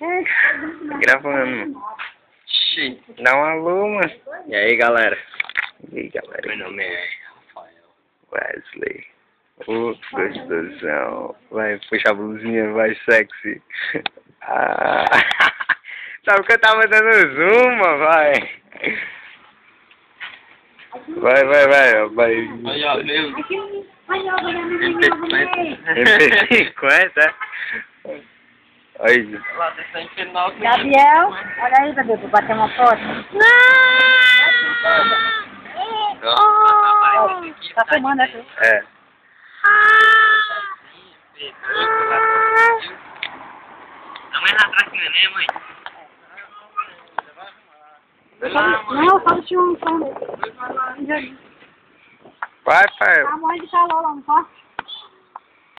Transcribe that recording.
Gravando. Dá um alô, mano. E aí, galera? E aí, galera? Meu nome é Rafael. Wesley. o gostosão. Vai, puxa a blusinha, vai, sexy. Ah. Sabe que eu tava dando uma, vai. Vai, vai, vai, vai. Vai, ó, mesmo. Vai, ó, vai, vai. 50? Aí. Gabriel, olha aí, Gabriel, pra bater uma foto. Não! Tá filmando aqui. É. Não é atrás é, né, mãe? Não, só tinha um som. Vai, pai. A mãe de calor lá, não pode?